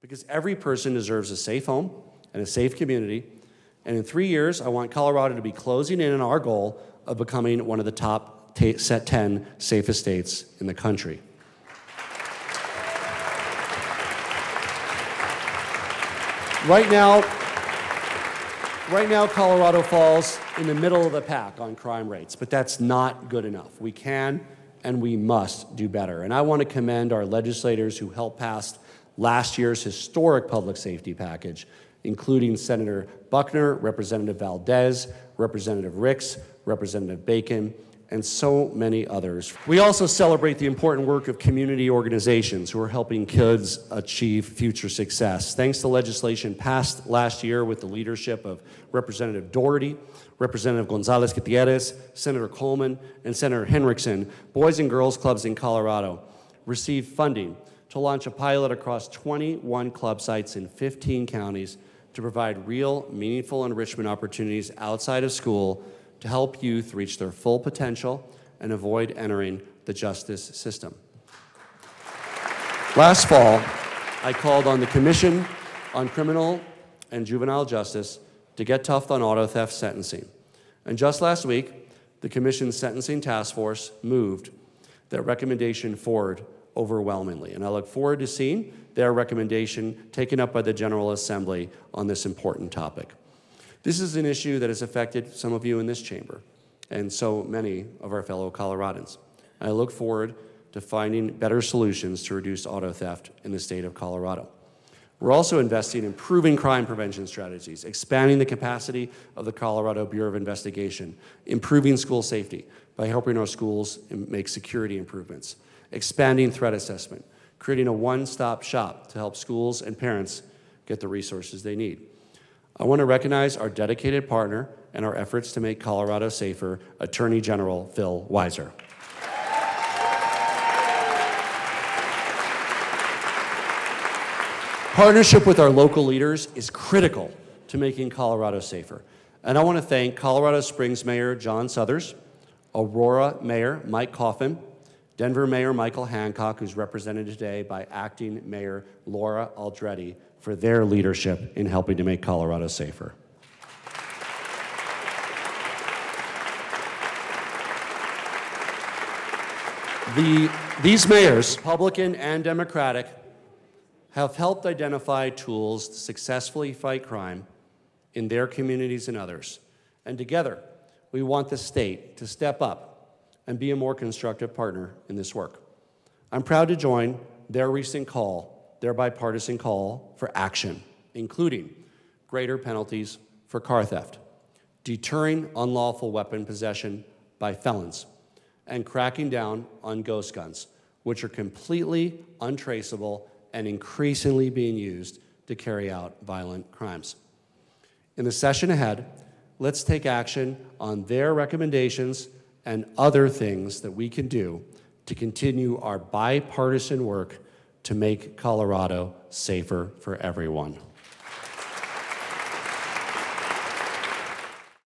because every person deserves a safe home and a safe community. And in three years, I want Colorado to be closing in on our goal of becoming one of the top ta- set 10 safest states in the country. Right now, right now, Colorado falls in the middle of the pack on crime rates, but that's not good enough. We can and we must do better. And I want to commend our legislators who helped pass last year's historic public safety package, including Senator Buckner, Representative Valdez, Representative Ricks, Representative Bacon, and so many others. We also celebrate the important work of community organizations who are helping kids achieve future success. Thanks to legislation passed last year with the leadership of Representative Daugherty, Representative Gonzales Gutierrez, Senator Coleman, and Senator Hinrichsen, Boys and Girls Clubs in Colorado received funding to launch a pilot across 21 club sites in 15 counties to provide real, meaningful enrichment opportunities outside of school to help youth reach their full potential and avoid entering the justice system. Last fall, I called on the Commission on Criminal and Juvenile Justice to get tough on auto theft sentencing. And just last week, the Commission's Sentencing Task Force moved that recommendation forward overwhelmingly. And I look forward to seeing their recommendation taken up by the General Assembly on this important topic. This is an issue that has affected some of you in this chamber and so many of our fellow Coloradans. I look forward to finding better solutions to reduce auto theft in the state of Colorado. We're also investing in improving crime prevention strategies, expanding the capacity of the Colorado Bureau of Investigation, improving school safety by helping our schools make security improvements, expanding threat assessment, creating a one stop shop to help schools and parents get the resources they need. I want to recognize our dedicated partner and our efforts to make Colorado safer, Attorney General Phil Weiser. Partnership with our local leaders is critical to making Colorado safer. And I want to thank Colorado Springs Mayor John Suthers, Aurora Mayor Mike Coffman, Denver Mayor Michael Hancock, who's represented today by Acting Mayor Laura Aldrete, for their leadership in helping to make Colorado safer. The, these mayors, Republican and Democratic, have helped identify tools to successfully fight crime in their communities and others. And together, we want the state to step up and be a more constructive partner in this work. I'm proud to join their recent call their bipartisan call for action, including greater penalties for car theft, deterring unlawful weapon possession by felons, and cracking down on ghost guns, which are completely untraceable and increasingly being used to carry out violent crimes. In the session ahead, let's take action on their recommendations and other things that we can do to continue our bipartisan work to make Colorado safer for everyone.